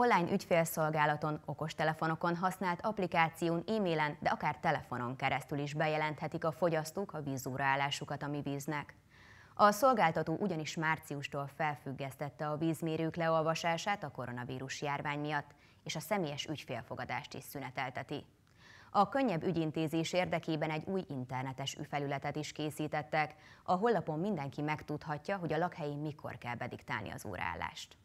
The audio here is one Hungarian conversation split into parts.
Online ügyfélszolgálaton, okostelefonokon használt applikáción, e-mailen, de akár telefonon keresztül is bejelenthetik a fogyasztók a vízóraállásukat a mi víznek. A szolgáltató ugyanis márciustól felfüggesztette a vízmérők leolvasását a koronavírus járvány miatt, és a személyes ügyfélfogadást is szünetelteti. A könnyebb ügyintézés érdekében egy új internetes üfelületet is készítettek. A honlapon mindenki megtudhatja, hogy a lakhelyén mikor kell bediktálni az óraállást.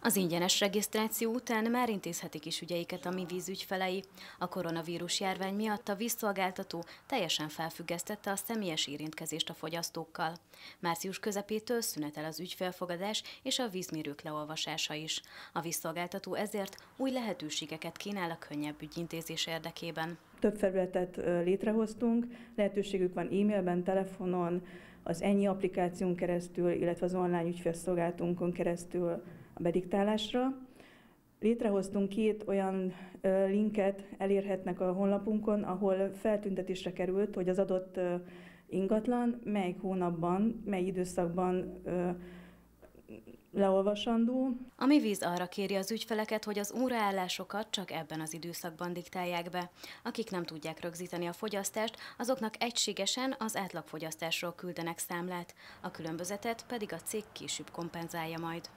Az ingyenes regisztráció után már intézhetik is ügyeiket a mi vízügyfelei. A koronavírus járvány miatt a vízszolgáltató teljesen felfüggesztette a személyes érintkezést a fogyasztókkal. Március közepétől szünetel az ügyfélfogadás és a vízmérők leolvasása is. A vízszolgáltató ezért új lehetőségeket kínál a könnyebb ügyintézés érdekében. Több felületet létrehoztunk, lehetőségük van e-mailben, telefonon, az ennyi applikáción keresztül, illetve az online ügyfélszolgálatunkon keresztül a bediktálásra. Létrehoztunk két olyan linket, elérhetnek a honlapunkon, ahol feltüntetésre került, hogy az adott ingatlan melyik hónapban, mely időszakban leolvasandó. A mi víz arra kéri az ügyfeleket, hogy az óraállásokat csak ebben az időszakban diktálják be. Akik nem tudják rögzíteni a fogyasztást, azoknak egységesen az átlagfogyasztásról küldenek számlát, a különbözetet pedig a cég később kompenzálja majd.